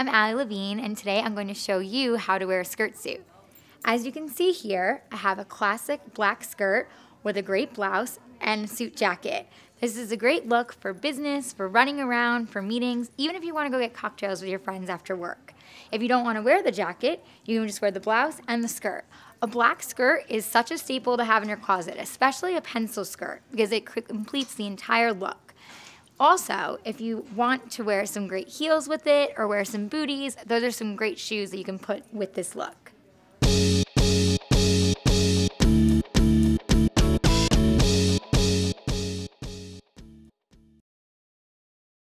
I'm Allie Levine, and today I'm going to show you how to wear a skirt suit. As you can see here, I have a classic black skirt with a great blouse and suit jacket. This is a great look for business, for running around, for meetings, even if you want to go get cocktails with your friends after work. If you don't want to wear the jacket, you can just wear the blouse and the skirt. A black skirt is such a staple to have in your closet, especially a pencil skirt, because it completes the entire look. Also, if you want to wear some great heels with it or wear some booties, those are some great shoes that you can put with this look.